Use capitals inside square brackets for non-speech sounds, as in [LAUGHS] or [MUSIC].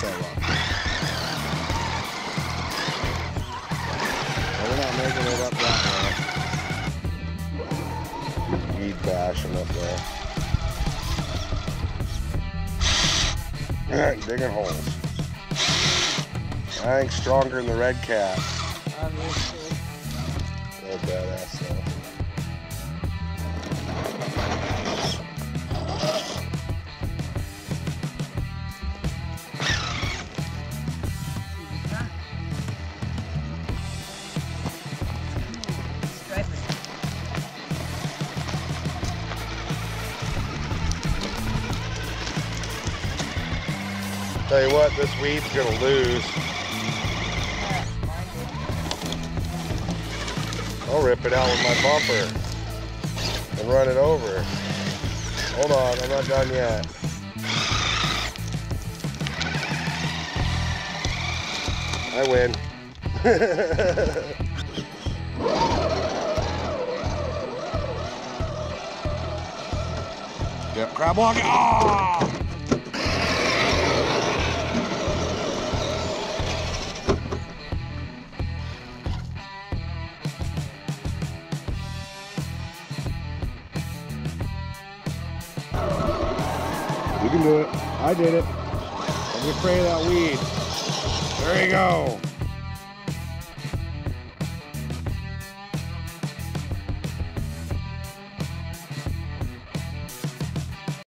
that long. Well, we're not making it up that way. Weed bashing up there. Digging holes. I think stronger than the Redcat. Obviously. Oh, badass though. Tell you what, this weed's gonna lose. I'll rip it out with my bumper and run it over. Hold on, I'm not done yet. I win. [LAUGHS] yep, crab walking. Ah! Can do it. I did it. Don't be afraid of that weed. There you go.